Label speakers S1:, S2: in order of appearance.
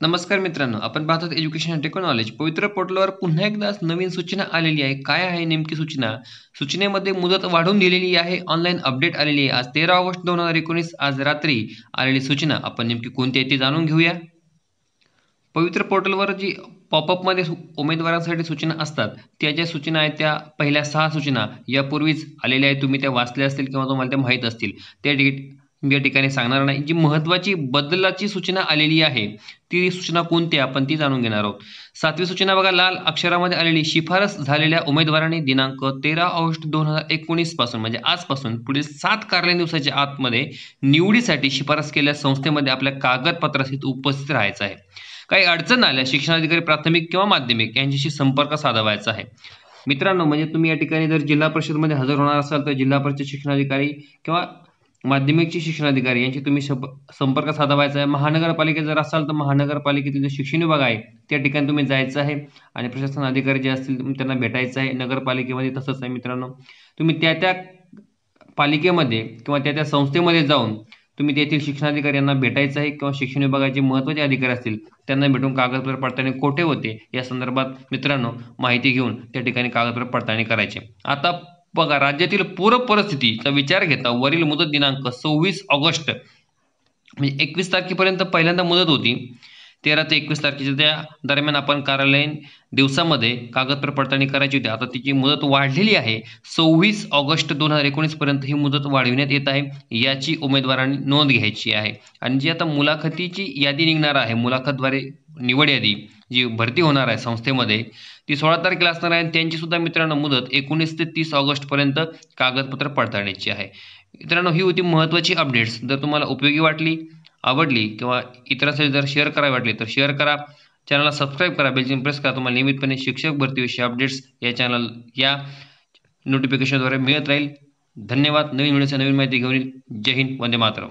S1: नमस्कार मित्रांनो आपण पाहतात एज्युकेशन अँड टेक्नॉलॉजी पवित्र पोर्टलवर पुन्हा एकदा नवीन सूचना आलेली आहे. काय आहे नेमकी सूचना? सूचनेमध्ये मुदत वाढवून दिलेली आहे. ऑनलाईन अपडेट आलेली आहे. आज तेरा ऑगस्ट दोन हजार एकोणीस आज रात्री आलेली सूचना. आपण नेमकी कोणती आहे ती जाणून घेऊया. पवित्र पोर्टलवर जी पॉपअपमध्ये उमेदवारांसाठी सूचना असतात त्या ज्या सूचना आहेत त्या पहिल्या सहा सूचना यापूर्वीच आलेल्या आहेत. तुम्ही त्या वाचल्या असतील किंवा तुम्हाला त्या माहीत असतील. त्या या ठिकाणी सांगणार नाही. जी महत्त्वाची बदलाची सूचना आलेली आहे ती सूचना कोणती आपण ती जाणून घेणार आहोत. सातवी सूचना बघा लाल अक्षरामध्ये आलेली शिफारस झालेल्या उमेदवारांनी दिनांक तेरा ऑगस्ट दोन हजार एकोणीसपासून म्हणजे आजपासून पुढील सात कार्य दिवसाच्या आतमध्ये निवडीसाठी शिफारस केलेल्या संस्थेमध्ये आपल्या कागदपत्रासहित उपस्थित राहायचं आहे. काही अडचण आल्या शिक्षणाधिकारी प्राथमिक किंवा माध्यमिक यांच्याशी संपर्क साधावायचा आहे. मित्रांनो म्हणजे तुम्ही या ठिकाणी जर जिल्हा परिषदमध्ये हजर होणार असाल तर जिल्हा परिषद शिक्षणाधिकारी किंवा माध्यमिकचे शिक्षणाधिकारी यांची तुम्ही संपर्क साधावायचा आहे. महानगरपालिकेत जर असाल तर महानगरपालिकेतील जे शिक्षण विभाग आहे त्या ठिकाणी तुम्ही जायचं आहे आणि प्रशासन अधिकारी जे असतील त्यांना भेटायचं आहे. नगरपालिकेमध्ये तसंच आहे मित्रांनो. तुम्ही त्या त्या पालिकेमध्ये किंवा त्या त्या संस्थेमध्ये जाऊन तुम्ही तेथील शिक्षणाधिकारी यांना भेटायचं आहे किंवा शिक्षण विभागाचे महत्त्वाचे अधिकारी असतील त्यांना भेटून कागदपत्र पडताळणी कोठे होते? या संदर्भात मित्रांनो माहिती घेऊन त्या ठिकाणी कागदपत्र पडताळणी करायचे. आता बघा राज्यातील पूर परिस्थितीचा विचार घेता वरील मुदत दिनांक सव्वीस ऑगस्ट म्हणजे एकवीस तारखेपर्यंत पहिल्यांदा मुदत होती. तेरा ते एकवीस तारखेच्या त्या दरम्यान आपण कार्यालयीन दिवसामध्ये कागदपत्र पडताळणी करायची होती. आता तिची मुदत वाढलेली आहे. सव्वीस ऑगस्ट दोन हजार एकोणीसपर्यंत ही मुदत वाढविण्यात येत आहे याची उमेदवारांनी नोंद घ्यायची आहे. आणि जी आता मुलाखतीची यादी निघणार आहे मुलाखतद्वारे निवड यादी जी भरती होणार आहे संस्थेमध्ये ती सोळा तारखेला असणार आहे त्यांची सुद्धा मित्रांनो मुदत एकोणीस ते तीस ऑगस्टपर्यंत कागदपत्र पडताळण्याची आहे. मित्रांनो ही होती महत्त्वाची अपडेट्स. जर तुम्हाला उपयोगी वाटली आवडली किंवा इतरांसाठी जर शेअर करावी वाटली तर शेअर करा. चॅनलला सबस्क्राईब करा. बेलचिन प्रेस करा. तुम्हाला नियमितपणे शिक्षक भरतीविषयी अपडेट्स या चॅनल या नोटिफिकेशनद्वारे मिळत राहील. धन्यवाद. नवीन वेळेच्या नवीन माहिती घेऊन जय हिंद. वंदे मातरम.